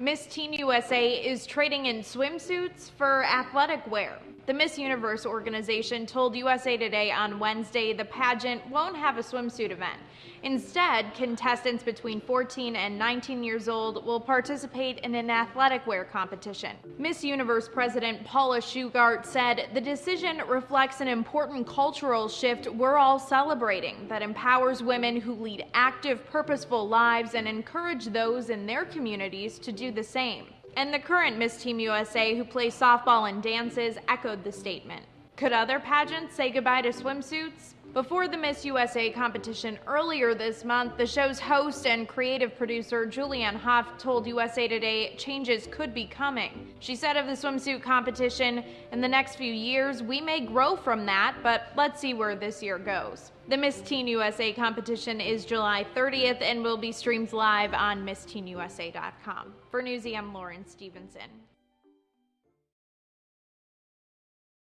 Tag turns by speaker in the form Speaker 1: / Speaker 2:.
Speaker 1: Miss Teen USA is trading in swimsuits for athletic wear. The Miss Universe organization told USA Today on Wednesday the pageant won't have a swimsuit event. Instead, contestants between 14 and 19 years old will participate in an athletic wear competition. Miss Universe President Paula Shugart said the decision reflects an important cultural shift we're all celebrating that empowers women who lead active, purposeful lives and encourage those in their communities to do the same. And the current Miss Teen USA, who plays softball and dances, echoed the statement. Could other pageants say goodbye to swimsuits? Before the Miss USA competition earlier this month, the show's host and creative producer Julianne Hough told USA Today changes could be coming. She said of the swimsuit competition, in the next few years, we may grow from that, but let's see where this year goes. The Miss Teen USA competition is July 30th and will be streamed live on MissTeenUSA.com. For Newsy, I'm Lauren Stevenson.